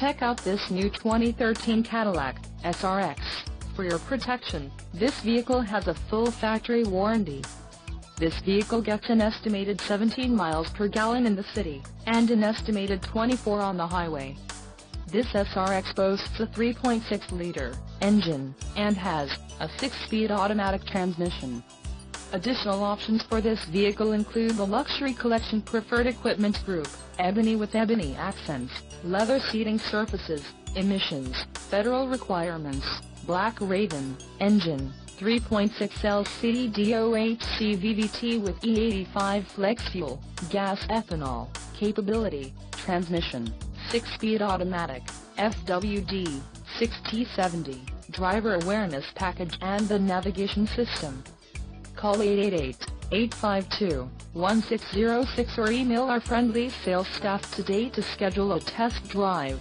Check out this new 2013 Cadillac SRX. For your protection, this vehicle has a full factory warranty. This vehicle gets an estimated 17 miles per gallon in the city, and an estimated 24 on the highway. This SRX boasts a 3.6-liter engine, and has a 6-speed automatic transmission. Additional options for this vehicle include the Luxury Collection Preferred Equipment Group, Ebony with Ebony accents, leather seating surfaces, emissions, federal requirements, Black Raven, engine, 3.6 LCD DOHC VVT with E85 flex fuel, gas ethanol, capability, transmission, 6-speed automatic, FWD, 6T70, driver awareness package and the navigation system. Call 888-852-1606 or email our friendly sales staff today to schedule a test drive.